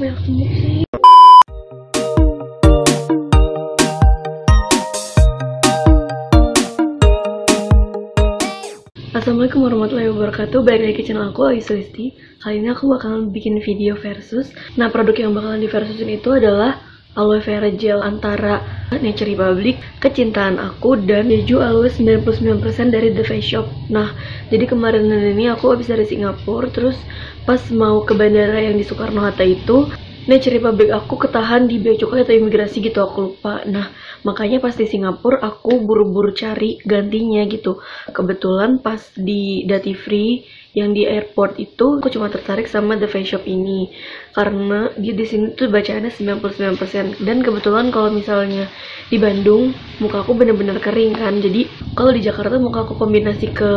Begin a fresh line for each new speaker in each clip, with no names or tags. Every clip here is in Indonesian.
banyak semut sih? Assalamualaikum warahmatullahi wabarakatuh. Balik lagi ke channel aku, Ais Listi. Kali ini aku bakalan bikin video versus. Nah produk yang bakalan di versusin itu adalah Aloe Vera Gel antara Nature Republic Kecintaan aku dan Jeju Aloe 99% dari The Face Shop. Nah jadi kemarin ini aku habis dari Singapura Terus pas mau ke bandara yang di Soekarno-Hatta itu Nature Republic aku ketahan di bea cukai atau imigrasi gitu aku lupa. Nah makanya pas di Singapura aku buru-buru cari gantinya gitu. Kebetulan pas di Duty Free yang di airport itu aku cuma tertarik sama The Face Shop ini. Karena dia di sini tuh bacaannya 99% dan kebetulan kalau misalnya di Bandung muka aku bener-bener kering kan. Jadi kalau di Jakarta muka aku kombinasi ke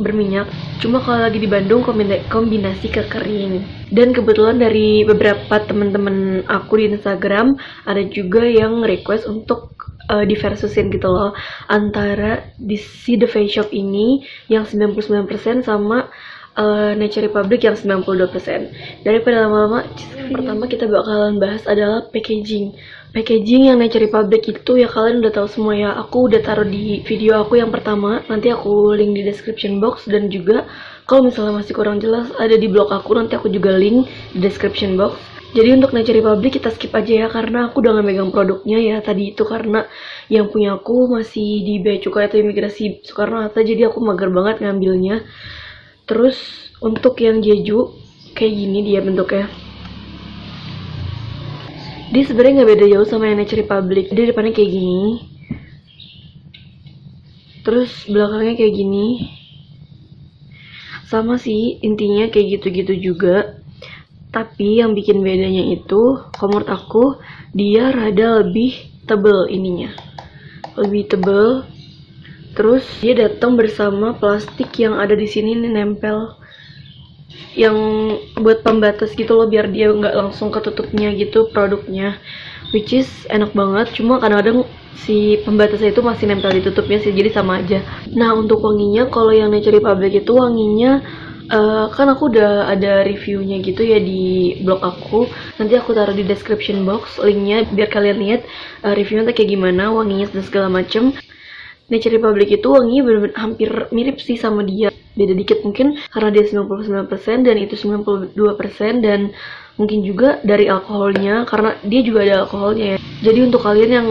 berminyak. Cuma kalau lagi di Bandung kombina- kombinasi ke kering. Dan kebetulan dari beberapa temen-temen aku di Instagram ada juga yang request untuk uh, diversusin gitu loh. Antara di si The Face Shop ini yang 99% sama uh, Nature Republic yang 92% daripada lama-lama pertama kita bakalan bahas adalah packaging. Packaging yang Nature Republic itu ya kalian udah tahu semua ya. Aku udah taruh di video aku yang pertama. Nanti aku link di description box. Dan juga kalau misalnya masih kurang jelas ada di blog aku. Nanti aku juga link di description box jadi untuk Nature Republic kita skip aja ya karena aku udah gak megang produknya ya. Tadi itu karena yang punya aku masih di bea cukai atau imigrasi Soekarno Hatta jadi aku mager banget ngambilnya. Terus untuk yang Jeju kayak gini dia bentuknya. Dia sebenarnya nggak beda jauh sama yang Nature Republic. Dia depannya kayak gini. Terus belakangnya kayak gini. Sama sih intinya kayak gitu-gitu juga tapi yang bikin bedanya itu kalau menurut aku dia rada lebih tebel ininya. Lebih tebel. Terus dia datang bersama plastik yang ada di sini nih nempel. Yang buat pembatas gitu loh biar dia nggak langsung ketutupnya gitu produknya. Which is enak banget cuma kadang-kadang si pembatasnya itu masih nempel di tutupnya sih jadi sama aja. Nah untuk wanginya kalau yang Nature Republic itu wanginya uh, kan aku udah ada reviewnya gitu ya di blog aku. Nanti aku taruh di description box linknya biar kalian lihat uh, reviewnya kayak gimana wanginya dan segala macem. Nature Republic itu wanginya bener-bener hampir mirip sih sama dia. Beda dikit mungkin karena dia 99% dan itu 92% dan mungkin juga dari alkoholnya karena dia juga ada alkoholnya ya. Jadi untuk kalian yang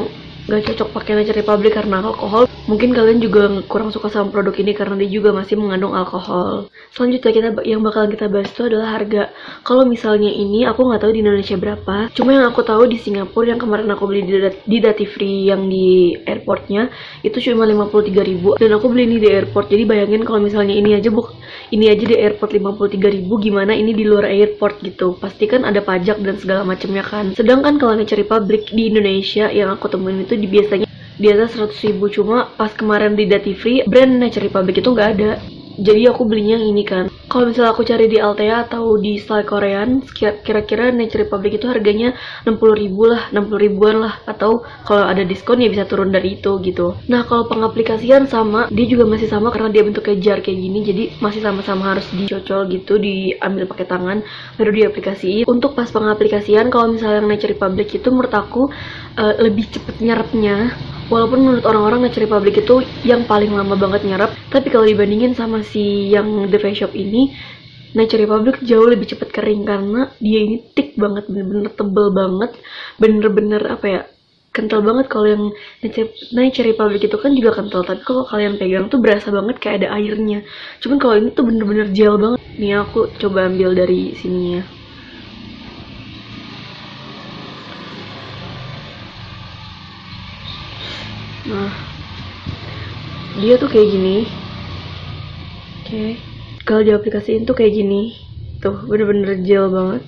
gak cocok pakai Nature Republic karena alkohol. Mungkin kalian juga kurang suka sama produk ini karena dia juga masih mengandung alkohol. Selanjutnya kita yang bakalan kita bahas itu adalah harga. Kalau misalnya ini aku nggak tahu di Indonesia berapa. Cuma yang aku tahu di Singapura yang kemarin aku beli di, di Duty Free yang di airportnya itu cuma 53.000 dan aku beli ini di airport. Jadi bayangin kalau misalnya ini aja buk ini aja di airport 53.000 gimana ini di luar airport gitu? Pasti kan ada pajak dan segala macamnya kan. Sedangkan kalau Nature Republic di Indonesia yang aku temuin itu di biasanya di atas 100 ribu. Cuma pas kemarin di Duty Free brand Nature Republic itu nggak ada. Jadi aku belinya yang ini kan kalau misalnya aku cari di Altea atau di Style Korean kira-kira Nature Republic itu harganya 60 ribu lah 60 ribuan lah. Atau kalau ada diskon ya bisa turun dari itu gitu. Nah kalau pengaplikasian sama dia juga masih sama karena dia bentuknya jar kayak gini. Jadi masih sama-sama harus dicocol gitu diambil pakai tangan baru diaplikasiin. Untuk pas pengaplikasian kalau misalnya yang Nature Republic itu menurut aku uh, lebih cepet nyerapnya walaupun menurut orang-orang Nature Republic itu yang paling lama banget nyerap tapi kalau dibandingin sama si yang The Face Shop ini Nature Republic jauh lebih cepat kering karena dia ini thick banget bener-bener tebel banget bener-bener apa ya kental banget. Kalau yang Nature, Republic itu kan juga kental tapi kalau kalian pegang tuh berasa banget kayak ada airnya. Cuman kalau ini tuh bener-bener gel banget. Nih aku coba ambil dari sininya Nah, dia tuh kayak gini. Oke. Okay. Kalau diaplikasiin tuh kayak gini. Tuh, bener-bener gel banget.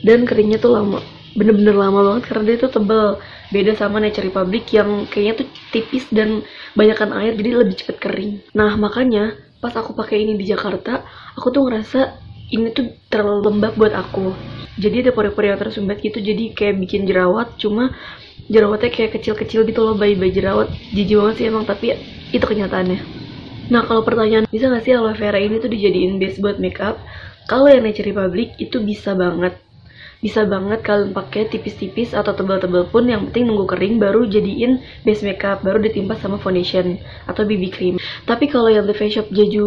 Dan keringnya tuh lama. Bener-bener lama banget karena dia tuh tebel. Beda sama Nature Republic yang kayaknya tuh tipis dan banyakkan air jadi lebih cepet kering. Nah, makanya pas aku pakai ini di Jakarta, aku tuh ngerasa ini tuh terlalu lembab buat aku. Jadi ada pori-pori yang tersumbat gitu, jadi kayak bikin jerawat. Cuma jerawatnya kayak kecil-kecil gitu loh bayi-bayi jerawat. Jijik banget sih emang tapi itu kenyataannya. Nah kalau pertanyaan bisa gak sih aloe vera ini tuh dijadiin base buat makeup? Kalau yang Nature Republic itu bisa banget bisa banget kalian pakai tipis-tipis atau tebal-tebal pun yang penting nunggu kering baru jadiin base makeup baru ditimpa sama foundation atau BB cream. Tapi kalau yang The Face Shop Jeju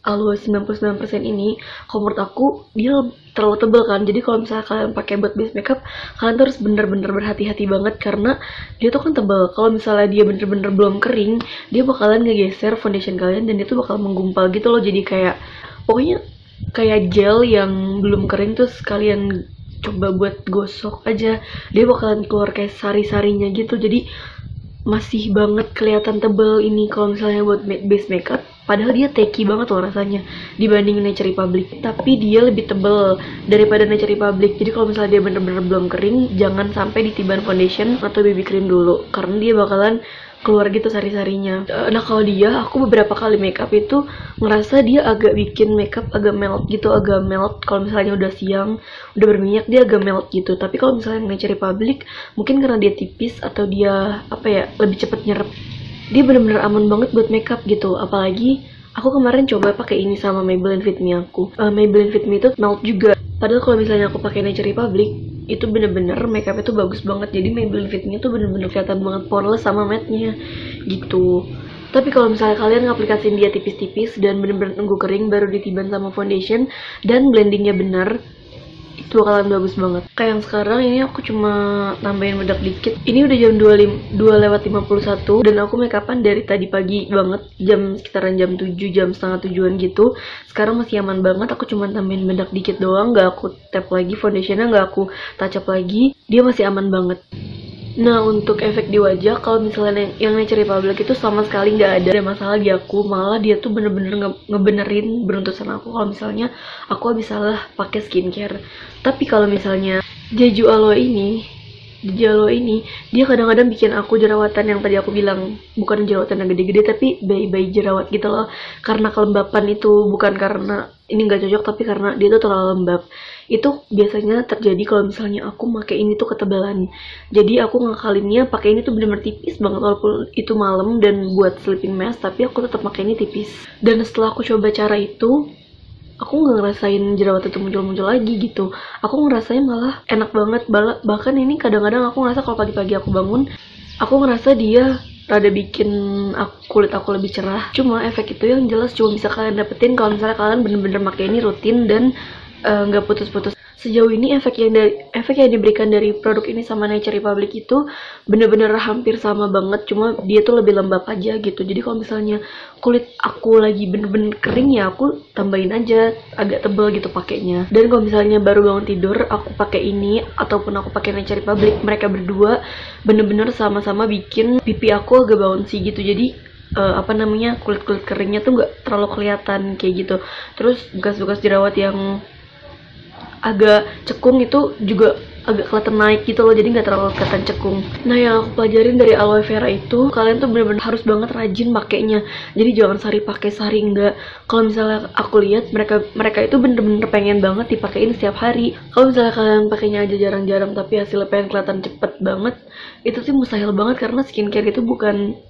Aloe 99% ini kalau menurut aku dia terlalu tebal kan. Jadi kalau misalnya kalian pakai buat base makeup kalian tuh harus bener-bener berhati-hati banget karena dia tuh kan tebal. Kalau misalnya dia bener-bener belum kering dia bakalan ngegeser foundation kalian dan dia tuh bakal menggumpal gitu loh. Jadi kayak pokoknya kayak gel yang belum kering terus kalian coba buat gosok aja. Dia bakalan keluar kayak sari-sarinya gitu. Jadi masih banget kelihatan tebel ini kalau misalnya buat base makeup. Padahal dia teki banget loh rasanya dibanding Nature Republic. Tapi dia lebih tebel daripada Nature Republic. Jadi kalau misalnya dia bener-bener belum kering jangan sampai ditiban foundation atau BB cream dulu. Karena dia bakalan keluar gitu sari-sarinya. Nah kalau dia aku beberapa kali makeup itu ngerasa dia agak bikin makeup agak melt gitu agak melt. Kalau misalnya udah siang udah berminyak dia agak melt gitu. Tapi kalau misalnya Nature Republic mungkin karena dia tipis atau dia apa ya lebih cepet nyerap dia bener-bener aman banget buat makeup gitu. Apalagi aku kemarin coba pakai ini sama Maybelline Fit Me aku. Uh, Maybelline Fit Me itu melt juga. Padahal kalau misalnya aku pakai Nature Republic itu bener-bener makeup itu bagus banget. Jadi Maybelline Fit Me tuh bener-bener kelihatan banget poreless sama matte-nya gitu. Tapi kalau misalnya kalian ngaplikasiin dia tipis-tipis dan bener-bener nunggu kering baru ditiban sama foundation dan blendingnya bener itu bakalan bagus banget. Kayak yang sekarang ini aku cuma nambahin bedak dikit. Ini udah jam 2, 2 lewat 51 dan aku make upan dari tadi pagi banget. Jam sekitaran jam 7 jam setengah tujuan gitu. Sekarang masih aman banget aku cuma tambahin bedak dikit doang. Gak aku tap lagi foundationnya gak aku touch up lagi. Dia masih aman banget Nah untuk efek di wajah kalau misalnya yang, Nature Republic itu sama sekali nggak ada. Masalah di aku malah dia tuh bener-bener nge ngebenerin beruntusan aku. Kalau misalnya aku habis salah pakai skincare. Tapi kalau misalnya Jeju Aloe ini Jeju Aloe ini dia kadang-kadang bikin aku jerawatan yang tadi aku bilang. Bukan jerawatan yang gede-gede tapi bayi-bayi jerawat gitu loh. Karena kelembapan itu bukan karena ini nggak cocok tapi karena dia tuh terlalu lembab. Itu biasanya terjadi kalau misalnya aku pakai ini tuh ketebalan. Jadi aku ngakalinnya pakai ini tuh bener-bener tipis banget walaupun itu malam dan buat sleeping mask tapi aku tetap pakai ini tipis. Dan setelah aku coba cara itu aku nggak ngerasain jerawat itu muncul-muncul lagi gitu. Aku ngerasain malah enak banget bahkan ini kadang-kadang aku ngerasa kalau pagi-pagi aku bangun aku ngerasa dia rada bikin aku, kulit aku lebih cerah. Cuma efek itu yang jelas cuma bisa kalian dapetin kalau misalnya kalian bener-bener pakai ini rutin dan Eh, nggak uh, putus-putus sejauh ini efek yang dari efek yang diberikan dari produk ini sama Nature Republic itu bener-bener hampir sama banget cuma dia tuh lebih lembab aja gitu. Jadi kalau misalnya kulit aku lagi bener-bener kering ya aku tambahin aja agak tebel gitu pakainya. Dan kalau misalnya baru bangun tidur aku pakai ini ataupun aku pakai Nature Republic mereka berdua bener-bener sama-sama bikin pipi aku agak bouncy gitu. Jadi uh, apa namanya kulit kulit keringnya tuh nggak terlalu kelihatan kayak gitu. Terus bekas-bekas jerawat yang agak cekung itu juga agak kelihatan naik gitu loh jadi nggak terlalu kelihatan cekung. Nah yang aku pelajarin dari aloe vera itu kalian tuh bener-bener harus banget rajin pakainya. Jadi jangan sari pakai sari enggak kalau misalnya aku lihat mereka mereka itu bener-bener pengen banget dipakein setiap hari. Kalau misalnya kalian pakainya aja jarang-jarang tapi hasilnya pengen kelihatan cepet banget itu sih mustahil banget karena skincare itu bukan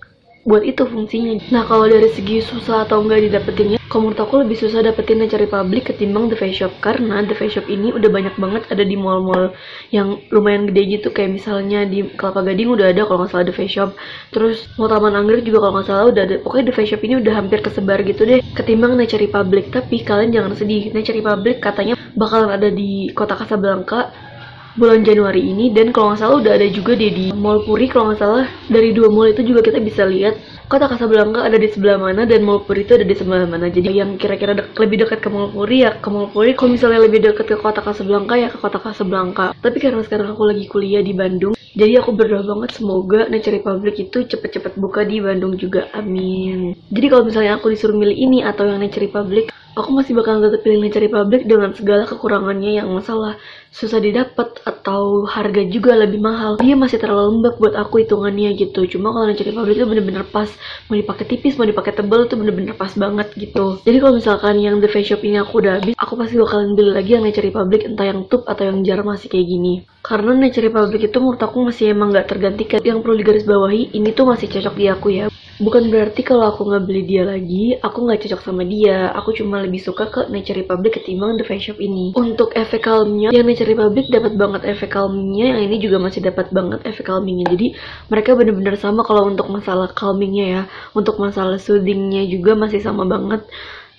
buat itu fungsinya. Nah kalau dari segi susah atau enggak didapetinnya, kalau menurut aku lebih susah dapetin cari publik ketimbang The Face Shop karena The Face Shop ini udah banyak banget ada di mall-mall yang lumayan gede gitu kayak misalnya di Kelapa Gading udah ada kalau nggak salah The Face Shop. Terus mau Taman Anggrek juga kalau nggak salah udah ada. Pokoknya The Face Shop ini udah hampir kesebar gitu deh ketimbang cari publik. Tapi kalian jangan sedih, cari publik katanya bakalan ada di kota Casablanca bulan Januari ini dan kalau nggak salah udah ada juga deh di Mall Puri kalau nggak salah. Dari dua mall itu juga kita bisa lihat kota Casablanca ada di sebelah mana dan Mall Puri itu ada di sebelah mana. Jadi yang kira-kira de lebih dekat ke Mall Puri ya ke Mall Puri. Kalau misalnya lebih dekat ke kota Casablanca ya ke kota Casablanca. Tapi karena sekarang aku lagi kuliah di Bandung jadi aku berdoa banget semoga Nature Republic itu cepet-cepet buka di Bandung juga. Amin. Jadi kalau misalnya aku disuruh milih ini atau yang Nature Republic aku masih bakal tetap pilih Nature Republic dengan segala kekurangannya yang masalah susah didapat atau harga juga lebih mahal. Dia masih terlalu lembab buat aku hitungannya gitu. Cuma kalau Nature Republic itu bener-bener pas. Mau dipakai tipis mau dipakai tebal itu bener-bener pas banget gitu. Jadi kalau misalkan yang The Face Shop ini aku udah habis aku pasti bakalan beli lagi yang Nature Republic entah yang tube atau yang jar masih kayak gini. Karena Nature Republic itu menurut aku masih emang gak tergantikan. Yang perlu digarisbawahi ini tuh masih cocok di aku ya Bukan berarti kalau aku nggak beli dia lagi, aku nggak cocok sama dia. Aku cuma lebih suka ke Nature Republic ketimbang The Face Shop ini. Untuk efek calmnya, yang Nature Republic dapat banget efek calmingnya, yang ini juga masih dapat banget efek calmingnya. Jadi mereka bener-bener sama kalau untuk masalah calmingnya ya. Untuk masalah soothingnya juga masih sama banget.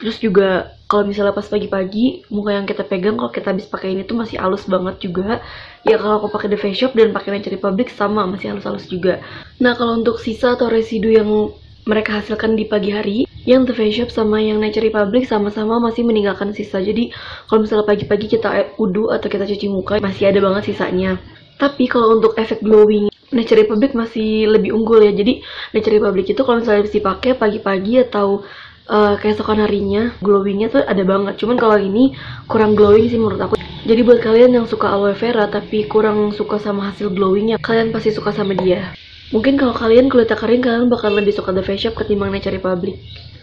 Terus juga kalau misalnya pas pagi-pagi muka yang kita pegang kalau kita habis pakai ini tuh masih halus banget juga. Ya kalau aku pakai The Face Shop dan pakai Nature Republic sama masih halus-halus juga. Nah kalau untuk sisa atau residu yang mereka hasilkan di pagi hari, yang The Face Shop sama yang Nature Republic sama-sama masih meninggalkan sisa. Jadi kalau misalnya pagi-pagi kita udu atau kita cuci muka masih ada banget sisanya. Tapi kalau untuk efek glowing Nature Republic masih lebih unggul ya. Jadi Nature Republic itu kalau misalnya dipakai pagi-pagi atau uh, keesokan harinya glowingnya tuh ada banget. Cuman kalau ini kurang glowing sih menurut aku. Jadi buat kalian yang suka aloe vera tapi kurang suka sama hasil glowingnya kalian pasti suka sama dia. Mungkin kalau kalian kulitnya kering kalian bakal lebih suka The Face Shop ketimbang Nature Republic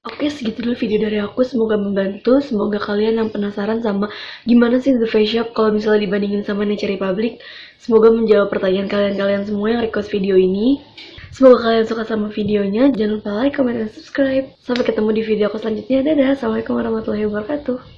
Oke segitu dulu video dari aku. Semoga membantu. Semoga kalian yang penasaran sama gimana sih The Face Shop kalau misalnya dibandingin sama Nature Republic semoga menjawab pertanyaan kalian-kalian semua yang request video ini Semoga kalian suka sama videonya. Jangan lupa like, comment, dan subscribe. Sampai ketemu di video aku selanjutnya. Dadah. Assalamualaikum warahmatullahi wabarakatuh.